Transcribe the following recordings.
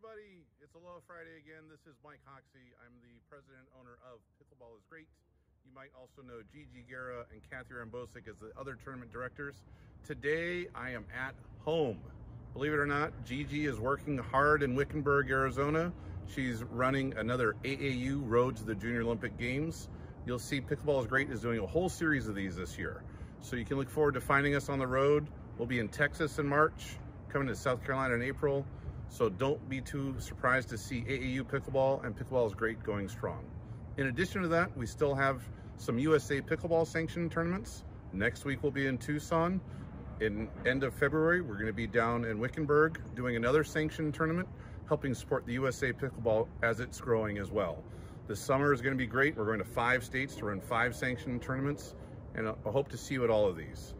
everybody. It's Aloha Friday again. This is Mike Hoxie. I'm the president owner of Pickleball is Great. You might also know Gigi Guerra and Kathy Rambosic as the other tournament directors. Today I am at home. Believe it or not, Gigi is working hard in Wickenburg, Arizona. She's running another AAU Road to the Junior Olympic Games. You'll see Pickleball is Great is doing a whole series of these this year. So you can look forward to finding us on the road. We'll be in Texas in March, coming to South Carolina in April. So don't be too surprised to see AAU Pickleball and Pickleball is Great going strong. In addition to that, we still have some USA Pickleball sanctioned tournaments. Next week we'll be in Tucson. In end of February, we're gonna be down in Wickenburg doing another sanctioned tournament, helping support the USA Pickleball as it's growing as well. The summer is gonna be great. We're going to five states to run five sanctioned tournaments, and I hope to see you at all of these.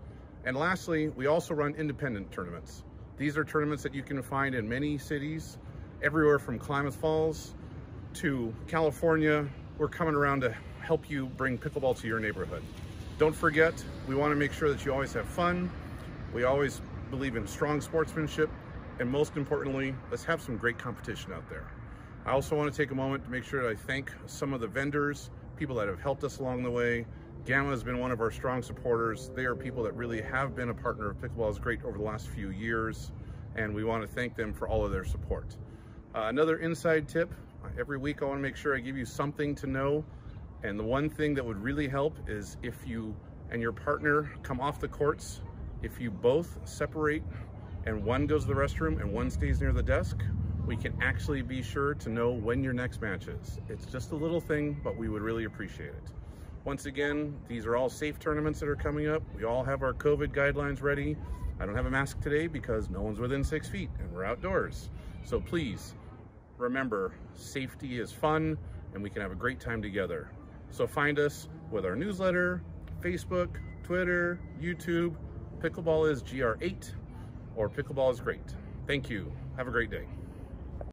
And lastly, we also run independent tournaments. These are tournaments that you can find in many cities, everywhere from Klamath Falls to California. We're coming around to help you bring pickleball to your neighborhood. Don't forget, we wanna make sure that you always have fun. We always believe in strong sportsmanship. And most importantly, let's have some great competition out there. I also wanna take a moment to make sure that I thank some of the vendors, people that have helped us along the way, Gamma has been one of our strong supporters. They are people that really have been a partner of Pickleball is Great over the last few years, and we want to thank them for all of their support. Uh, another inside tip, every week I want to make sure I give you something to know, and the one thing that would really help is if you and your partner come off the courts, if you both separate and one goes to the restroom and one stays near the desk, we can actually be sure to know when your next match is. It's just a little thing, but we would really appreciate it. Once again, these are all safe tournaments that are coming up. We all have our COVID guidelines ready. I don't have a mask today because no one's within six feet and we're outdoors. So please remember, safety is fun and we can have a great time together. So find us with our newsletter, Facebook, Twitter, YouTube. Pickleball is GR8 or Pickleball is great. Thank you. Have a great day.